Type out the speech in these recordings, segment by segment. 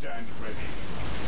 stand ready.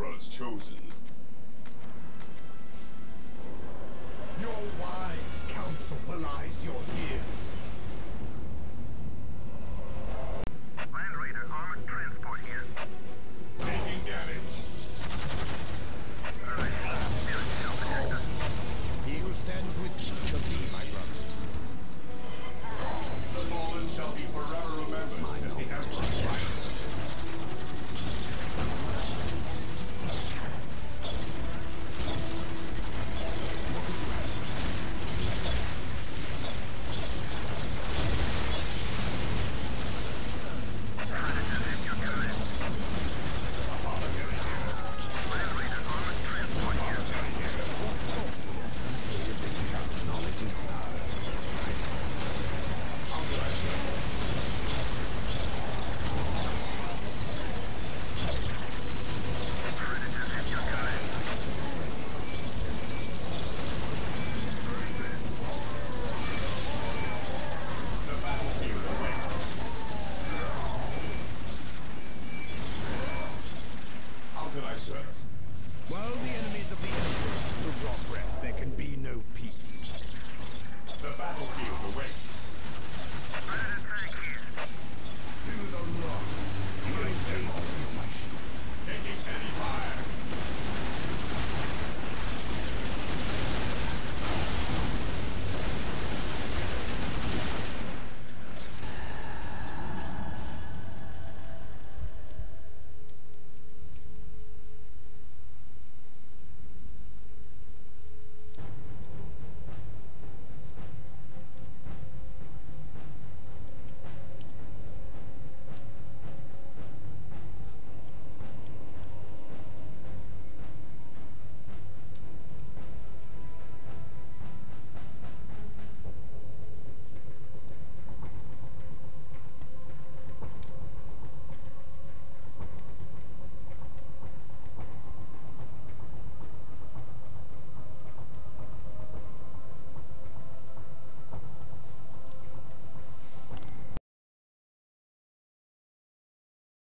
emperor's chosen. Your wise counsel belies your deed.